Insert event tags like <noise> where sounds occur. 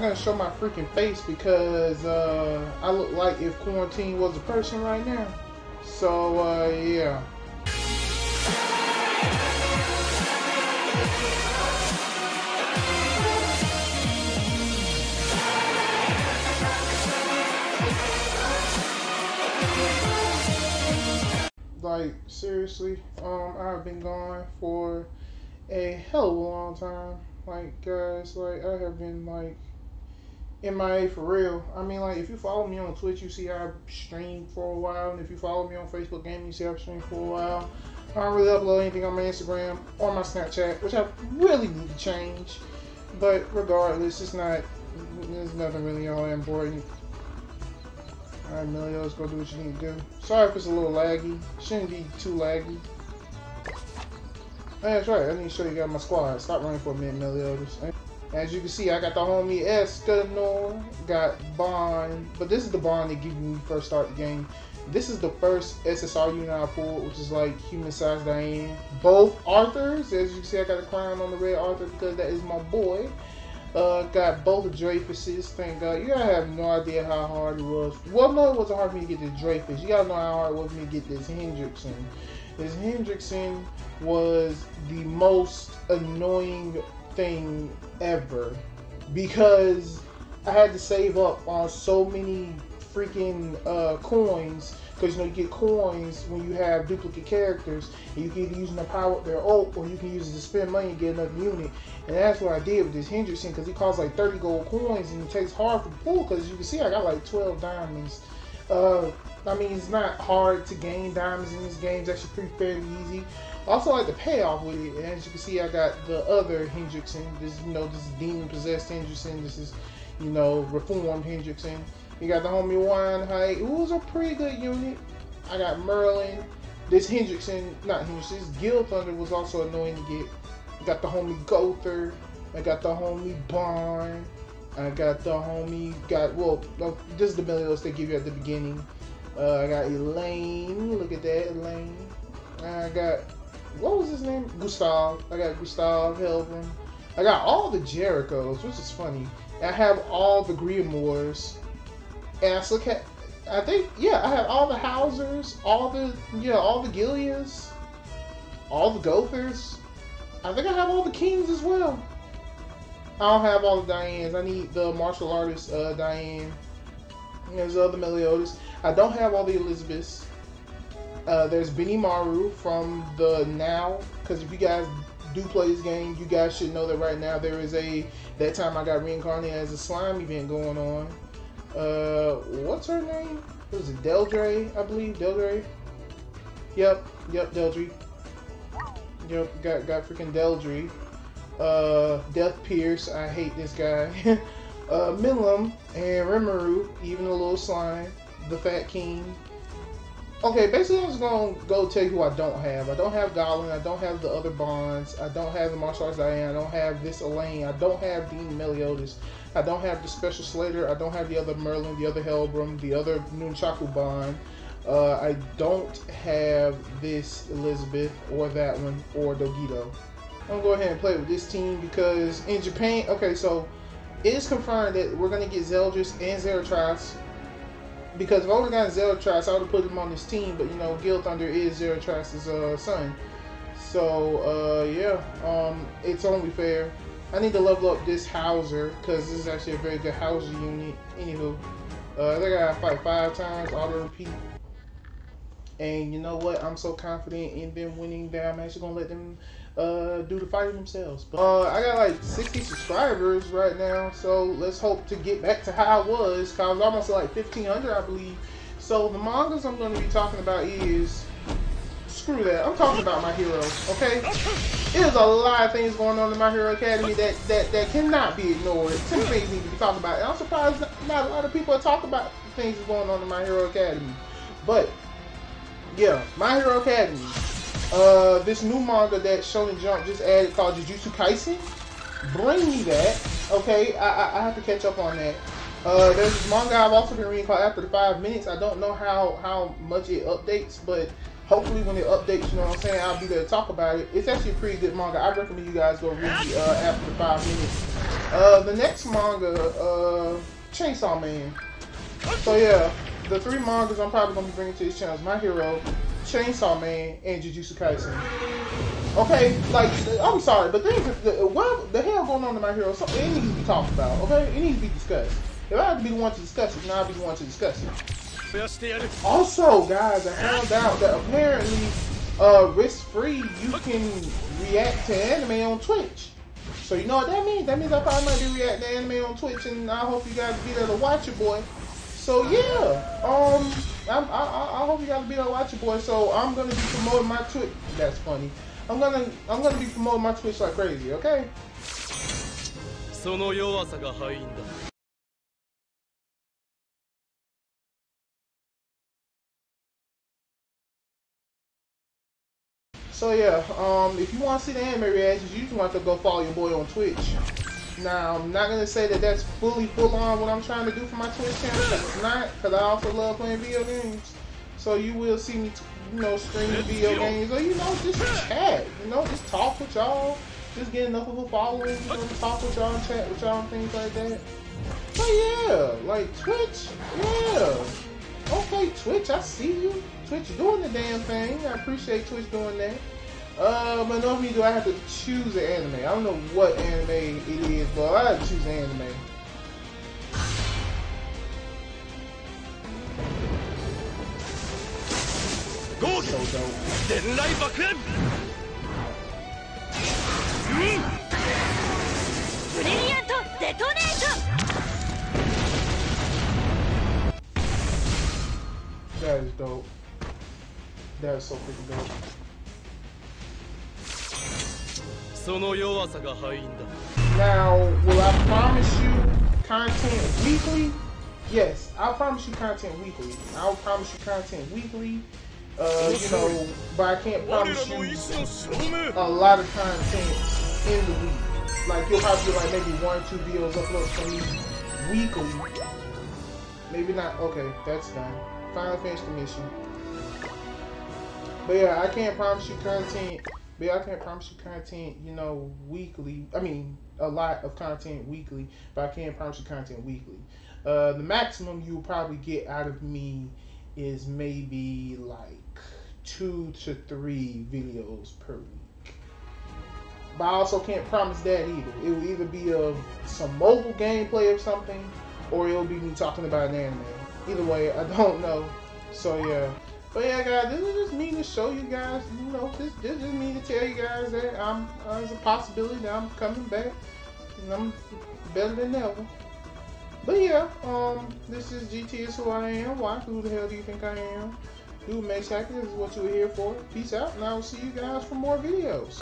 not gonna show my freaking face because uh, I look like if quarantine was a person right now. So uh, yeah. Like seriously, um, I've been gone for a hell of a long time. Like guys, like I have been like MIA for real. I mean, like if you follow me on Twitch, you see I stream for a while, and if you follow me on Facebook Gaming, you see I've streamed for a while. I don't really upload anything on my Instagram or my Snapchat, which I really need to change. But regardless, it's not. There's nothing really all that important. Alright, Melio, let's go do what you need to do. Sorry if it's a little laggy. Shouldn't be too laggy. Oh, that's right, I need to show you guys my squad. Stop running for a minute, Meliodas. As you can see, I got the homie Escanor, got Ban, but this is the Ban they give me first start the game. This is the first SSR unit I pulled, which is like human sized Diane. Both Arthurs, as you can see, I got a crown on the red Arthur because that is my boy. Uh, got both Dreyfuses, thank God. You gotta have no idea how hard it was. Well, no, it wasn't hard for me to get this Dreyfus. You gotta know how hard it was for me to get this Hendrickson. This Hendrickson was the most annoying thing ever. Because I had to save up on so many freaking uh, coins. Because you know you get coins when you have duplicate characters and you can either use them to power up their ult or you can use it to spend money and get another unit. And that's what I did with this Hendrickson because he costs like 30 gold coins and it takes hard for pull because you can see I got like 12 diamonds uh, I mean it's not hard to gain diamonds in this game it's actually pretty fairly easy also like the payoff with it as you can see I got the other Hendrickson this you know this is demon possessed Hendrickson this is you know reformed Hendrickson you got the homie Weinheidt, who was a pretty good unit. I got Merlin. This Hendrickson, not Hendrickson, this Gilthunder was also annoying to get. I got the homie Gowther. I got the homie Ban. I got the homie, got, well, this is the Meliodas they give you at the beginning. Uh, I got Elaine. Look at that, Elaine. I got, what was his name? Gustaf. I got Gustaf Helbram. I got all the Jerichos, which is funny. I have all the Grimoires and I still. I think yeah, I have all the Howzers, all the yeah, all the Gilias, all the Gowthers. I think I have all the Kings as well. I don't have all the Dianes. I need the martial artist uh, Diane. There's other Meliodas. I don't have all the Elizabeths. Uh, there's Benimaru from the Now, because if you guys do play this game, you guys should know that right now there is a that time I got reincarnated as a slime event going on uh, what's her name? Was it Deldre? I believe Deldre. Yep, yep, Deldre. Yep, got got freaking Deldre. Uh, Death Pierce. I hate this guy. <laughs> uh, Milim and Rimuru, even a little slime. The Fat King. Okay, basically, I'm just gonna go tell you who I don't have. I don't have Goblin. I don't have the other Bans. I don't have the Martial Arts Diane. I don't have this Elaine. I don't have Dean Meliodas. I don't have the Special Slader. I don't have the other Merlin, the other Helbram, the other Nunchaku Ban. Uh, I don't have this Elizabeth or that one or Dogito. I'm gonna go ahead and play with this team because in Japan, okay, so it is confirmed that we're gonna get Zeldris and Zaratras because if I would have gotten Zaratras, I would have put him on this team. But you know, Gilthunder is Zaratras's uh, son, so uh, yeah, um, it's only fair. I need to level up this Howzer because this is actually a very good Howzer unit. Anywho, uh, I gotta fight five times, auto repeat. And you know what? I'm so confident in them winning that I'm actually gonna let them uh, do the fighting themselves. But uh, I got like 60 subscribers right now, so let's hope to get back to how I was. Cause I was almost like 1,500, I believe. So the mangas I'm going to be talking about is screw that. I'm talking about my hero. Okay, there's a lot of things going on in my Hero Academy that that that cannot be ignored. Some things need to be talked about. And I'm surprised not, not a lot of people talk about things going on in my Hero Academy. But yeah, my Hero Academy uh, this new manga that Shonen Jump just added called Jujutsu Kaisen. Bring me that. Okay, I, I, I have to catch up on that. Uh, there's this manga I've also been reading called After the Five Minutes. I don't know how, how much it updates, but hopefully when it updates, you know what I'm saying, I'll be there to talk about it. It's actually a pretty good manga. I recommend you guys go read uh, After the Five Minutes. Uh, the next manga, uh, Chainsaw Man. So yeah, the three mangas I'm probably gonna be bringing to this channel is My Hero, Chainsaw Man, and Jujutsu Kaisen. Okay, like I'm sorry, but things, what the hell going on in My Hero? So it needs to be talked about. Okay, it needs to be discussed. If I have to be the one to discuss it, now I'll be the one to discuss it. Also, guys, I found out that apparently, uh, risk-free, you can react to anime on Twitch. So you know what that means? That means I probably might be reacting to anime on Twitch, and I hope you guys be there to watch it, boy. So yeah, um, I, I, I hope you guys be there to watch it, boy. So I'm gonna be promoting my Twitch. That's funny. I'm gonna I'm gonna be promoting my Twitch like crazy. Okay. その弱さが敗因だ。So yeah, um, if you want to see the anime reactions, you just want to go follow your boy on Twitch. Now, I'm not gonna say that that's fully full on what I'm trying to do for my Twitch channel. Cause it's not, because I also love playing video games. So you will see me, you know, stream video games, or you know, just chat. You know, just talk with y'all. Just get enough of a following, you know, talk with y'all, chat with y'all, and things like that. But yeah, like Twitch, yeah. Okay, Twitch, I see you. Twitch doing the damn thing. I appreciate Twitch doing that. Uh, but normally do I have to choose an anime? I don't know what anime it is, but I have to choose an anime. Go! So dope. Denrai! Brilliant Detonator! That is dope. That is so freaking dope. Now, will I promise you content weekly? Yes, I'll promise you content weekly. I'll promise you content weekly. Uh, you know, but I can't promise you a lot of content in the week. Like you'll probably like maybe one or two videos uploaded from me weekly. Maybe not. Okay, that's done. Final finish the mission. But yeah, I can't promise you content. But yeah, I can't promise you content, you know, weekly. I mean, a lot of content weekly, but I can't promise you content weekly. Uh, the maximum you'll probably get out of me is maybe like two to three videos per week. But I also can't promise that either. It will either be of some mobile gameplay of something, or it'll be me talking about an anime. Either way, I don't know. So yeah. But yeah, guys, this is just me to show you guys, you know, this, this is just me to tell you guys that I'm, uh, there's a possibility that I'm coming back, and I'm better than ever. But yeah, um, this is GT is who I am. Why? Who the hell do you think I am? Dude, Max Hacker, this is what you were here for. Peace out, and I will see you guys for more videos.